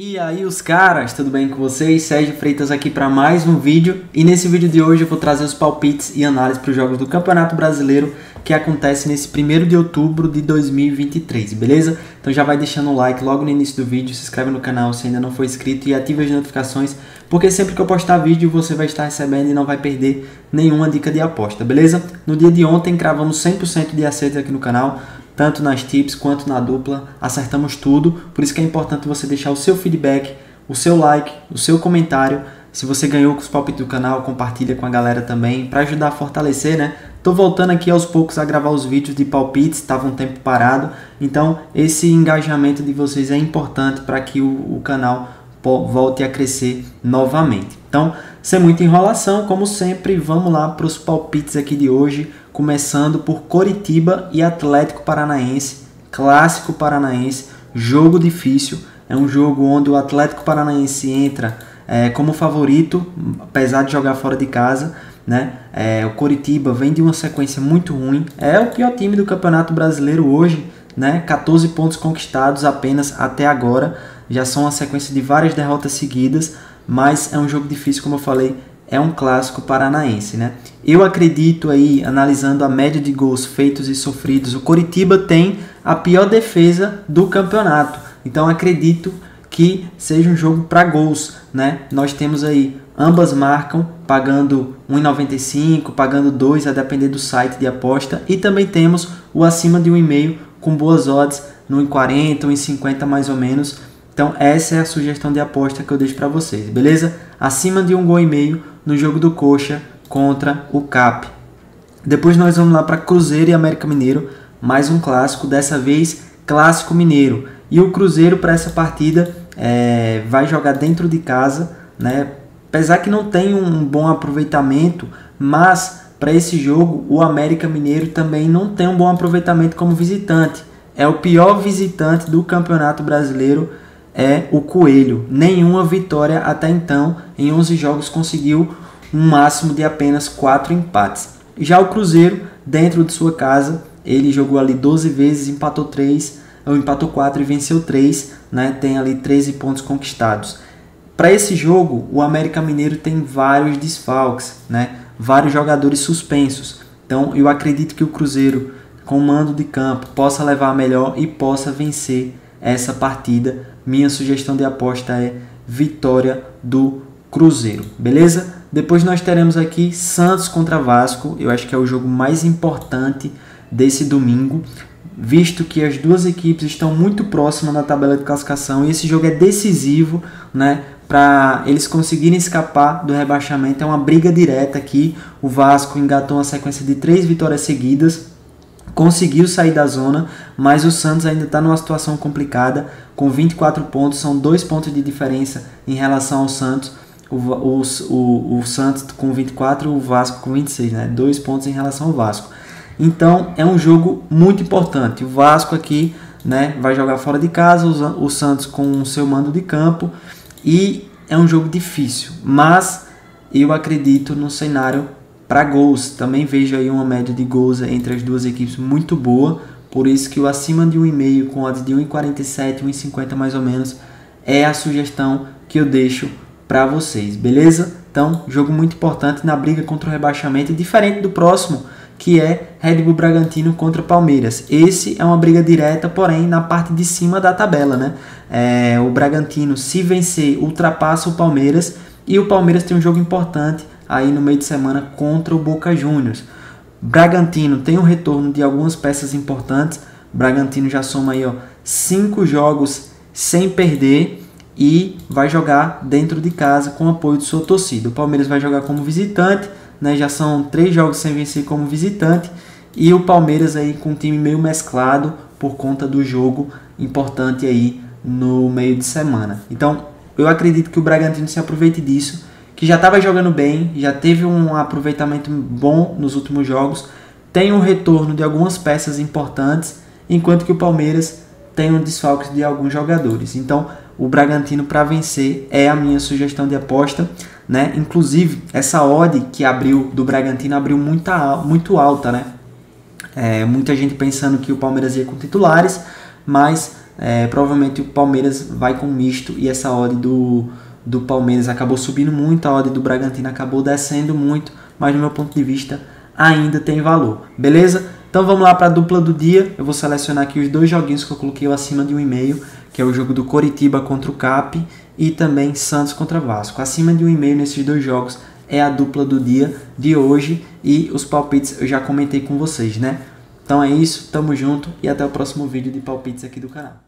E aí os caras, tudo bem com vocês? Sérgio Freitas aqui para mais um vídeo e nesse vídeo de hoje eu vou trazer os palpites e análise para os jogos do Campeonato Brasileiro que acontece nesse 1 de outubro de 2023, beleza? Então já vai deixando o like logo no início do vídeo, se inscreve no canal se ainda não for inscrito e ative as notificações porque sempre que eu postar vídeo você vai estar recebendo e não vai perder nenhuma dica de aposta, beleza? No dia de ontem cravamos 100% de acertos aqui no canal, tanto nas tips quanto na dupla, acertamos tudo, por isso que é importante você deixar o seu feedback, o seu like, o seu comentário. Se você ganhou com os palpites do canal, compartilha com a galera também, para ajudar a fortalecer, né? Tô voltando aqui aos poucos a gravar os vídeos de palpites, estava um tempo parado, então esse engajamento de vocês é importante para que o, o canal volte a crescer novamente. Então, sem muita enrolação, como sempre, vamos lá para os palpites aqui de hoje, começando por Coritiba e Atlético Paranaense, clássico paranaense, jogo difícil, é um jogo onde o Atlético Paranaense entra é, como favorito, apesar de jogar fora de casa, né? É, o Coritiba vem de uma sequência muito ruim, é o pior time do Campeonato Brasileiro hoje, né? 14 pontos conquistados apenas até agora, já são uma sequência de várias derrotas seguidas, mas é um jogo difícil, como eu falei, é um clássico paranaense, né? Eu acredito aí, analisando a média de gols feitos e sofridos, o Coritiba tem a pior defesa do campeonato. Então acredito que seja um jogo para gols, né? Nós temos aí ambas marcam pagando 1,95, pagando 2 a depender do site de aposta e também temos o acima de 1,5 com boas odds no 1,40, 1,50 mais ou menos então essa é a sugestão de aposta que eu deixo para vocês, beleza? Acima de um gol e meio no jogo do Coxa contra o Cap. Depois nós vamos lá para Cruzeiro e América Mineiro, mais um clássico, dessa vez clássico mineiro. E o Cruzeiro para essa partida é, vai jogar dentro de casa, né? Apesar que não tem um bom aproveitamento, mas para esse jogo o América Mineiro também não tem um bom aproveitamento como visitante. É o pior visitante do Campeonato Brasileiro é o Coelho. Nenhuma vitória até então, em 11 jogos, conseguiu um máximo de apenas 4 empates. Já o Cruzeiro, dentro de sua casa, ele jogou ali 12 vezes, empatou 3, ou empatou 4 e venceu 3, né? tem ali 13 pontos conquistados. Para esse jogo, o América Mineiro tem vários desfalques, né? vários jogadores suspensos. Então eu acredito que o Cruzeiro, com mando de campo, possa levar melhor e possa vencer essa partida. Minha sugestão de aposta é vitória do Cruzeiro, beleza? Depois nós teremos aqui Santos contra Vasco. Eu acho que é o jogo mais importante desse domingo, visto que as duas equipes estão muito próximas na tabela de classificação e esse jogo é decisivo, né? Para eles conseguirem escapar do rebaixamento. É uma briga direta aqui. O Vasco engatou uma sequência de três vitórias seguidas conseguiu sair da zona, mas o Santos ainda está numa situação complicada, com 24 pontos, são dois pontos de diferença em relação ao Santos. O, o, o, o Santos com 24 o Vasco com 26, né? Dois pontos em relação ao Vasco. Então é um jogo muito importante. O Vasco aqui né, vai jogar fora de casa, o, o Santos com o seu mando de campo e é um jogo difícil, mas eu acredito no cenário para gols, também vejo aí uma média de gols entre as duas equipes muito boa, por isso que o acima de 1,5 com odds de 1,47, 1,50 mais ou menos, é a sugestão que eu deixo para vocês, beleza? Então, jogo muito importante na briga contra o rebaixamento, diferente do próximo, que é Red Bull Bragantino contra Palmeiras. Esse é uma briga direta, porém na parte de cima da tabela, né? É, o Bragantino, se vencer, ultrapassa o Palmeiras e o Palmeiras tem um jogo importante aí no meio de semana contra o Boca Juniors. Bragantino tem um retorno de algumas peças importantes. Bragantino já soma aí ó, cinco jogos sem perder e vai jogar dentro de casa com apoio de sua torcida. O Palmeiras vai jogar como visitante, né? Já são três jogos sem vencer como visitante e o Palmeiras aí com um time meio mesclado por conta do jogo importante aí no meio de semana. Então, eu acredito que o Bragantino se aproveite disso que já estava jogando bem, já teve um aproveitamento bom nos últimos jogos, tem um retorno de algumas peças importantes, enquanto que o Palmeiras tem um desfalque de alguns jogadores. Então, o Bragantino para vencer é a minha sugestão de aposta, né? Inclusive, essa odd que abriu do Bragantino abriu muita, muito alta, né? É, muita gente pensando que o Palmeiras ia com titulares, mas É, provavelmente o Palmeiras vai com misto e essa odd do, do Palmeiras acabou subindo muito, a odd do Bragantino acabou descendo muito, mas no meu ponto de vista ainda tem valor, beleza? Então vamos lá para a dupla do dia. Eu vou selecionar aqui os dois joguinhos que eu coloquei acima de um e meio, que é o jogo do Coritiba contra o Cap e também Santos contra Vasco. Acima de um e meio nesses dois jogos é a dupla do dia de hoje e os palpites eu já comentei com vocês, né? Então é isso, tamo junto e até o próximo vídeo de palpites aqui do canal.